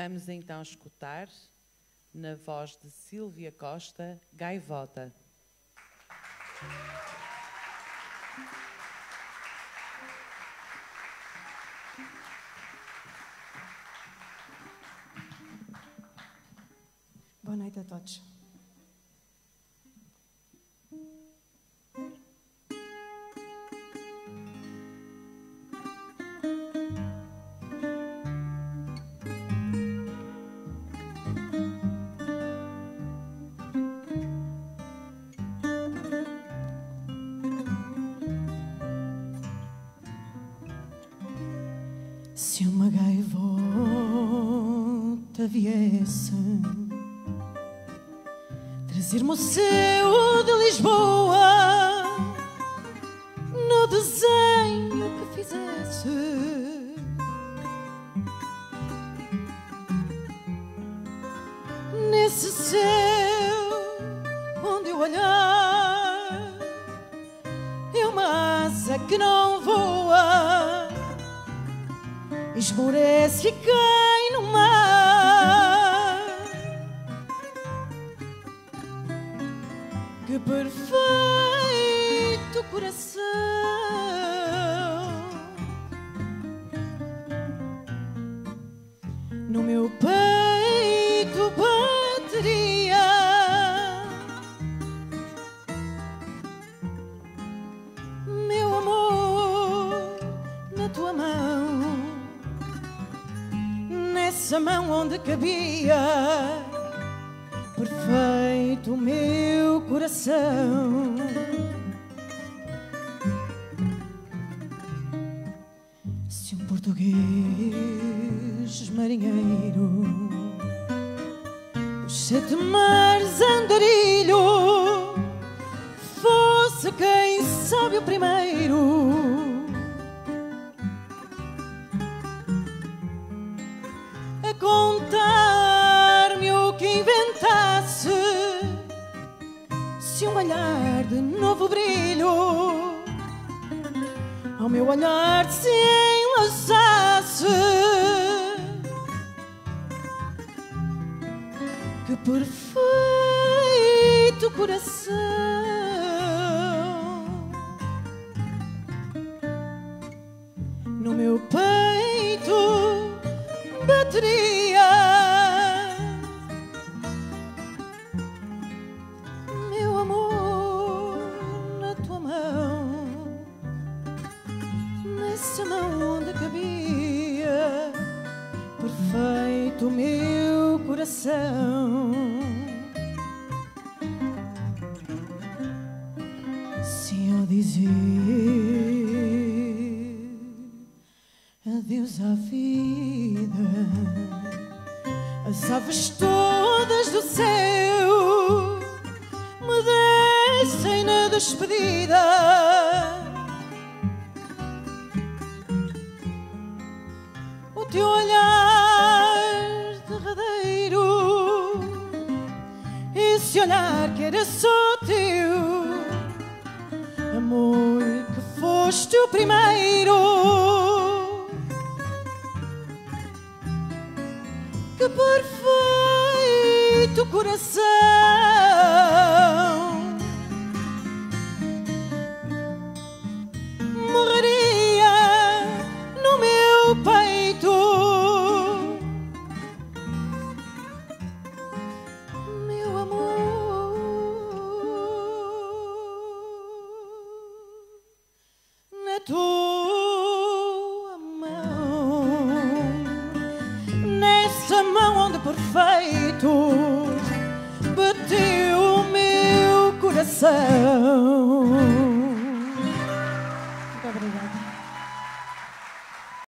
Vamos então escutar, na voz de Sílvia Costa, Gaivota. Boa noite a todos. Se uma gaivota viesse trazer-me o céu de Lisboa no desenho que fizesse. Nesse céu onde eu olhar é uma asa que não voa esmorece e cai no mar. Que perfeito coração. No meu peito nessa mão onde cabia perfeito o meu coração. Se um português marinheiro dos sete mares andarilho fosse quem sabe o primeiro. Olhar de novo brilho. Ao meu olhar se enlaçasse. Que perfeito coração. No meu peito bateria. Nessa mão onde cabia perfeito o meu coração. Se eu dizer adeus à vida, as aves todas do céu me descem na despedida. Esse olhar que era só teu. Amor que foste o primeiro. Que perfeito coração perfeito bateu o meu coração.